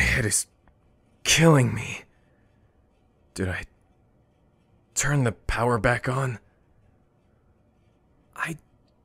head is killing me. Did I turn the power back on? I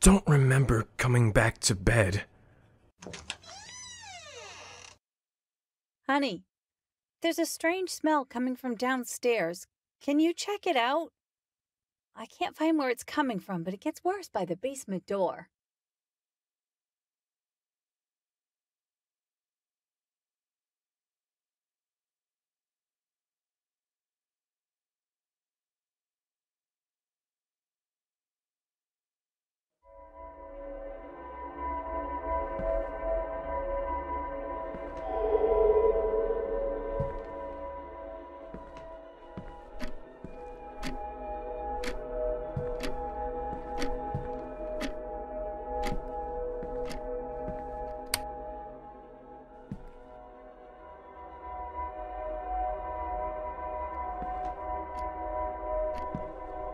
don't remember coming back to bed. Honey, there's a strange smell coming from downstairs. Can you check it out? I can't find where it's coming from, but it gets worse by the basement door.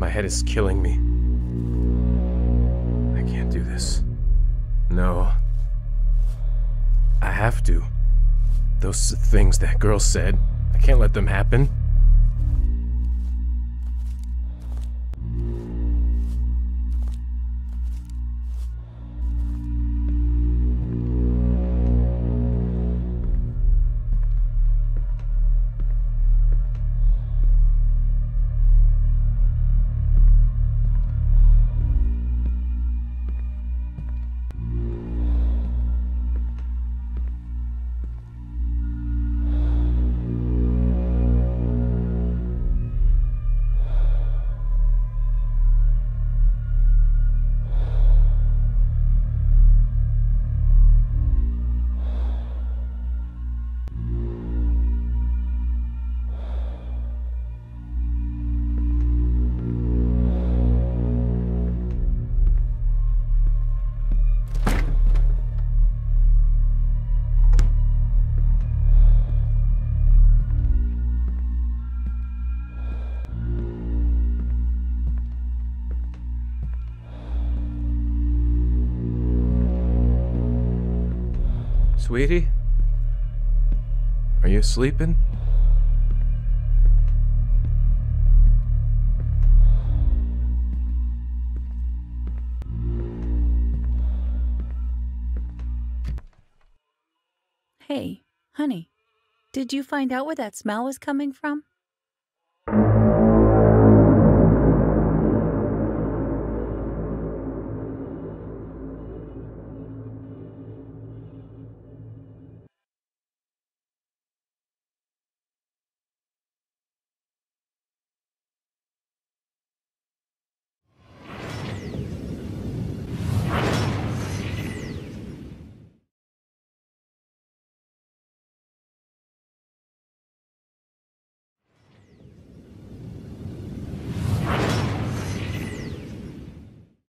My head is killing me. I can't do this. No. I have to. Those things that girl said, I can't let them happen. Sweetie? Are you sleeping? Hey, honey, did you find out where that smell was coming from?